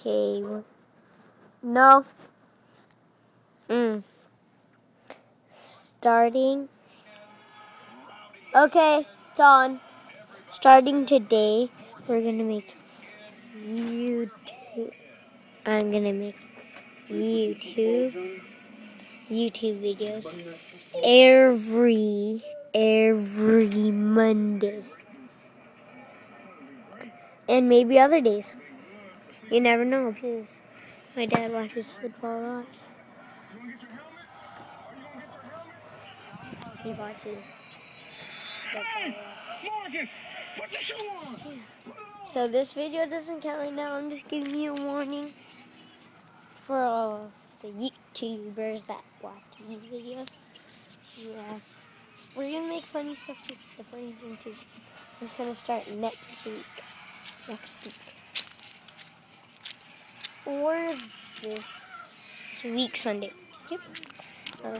Okay. No. Mm. Starting. Okay, it's on. Starting today, we're gonna make YouTube. I'm gonna make YouTube YouTube videos every every Monday. And maybe other days. You never know because my dad watches football a lot. He watches. Marcus, put your shoe on. So this video doesn't count right now. I'm just giving you a warning for all of the YouTubers that watch these videos. Yeah, we're gonna make funny stuff too. The funny thing too. It's gonna start next week. Next week. Or this week Sunday. Yep. Uh.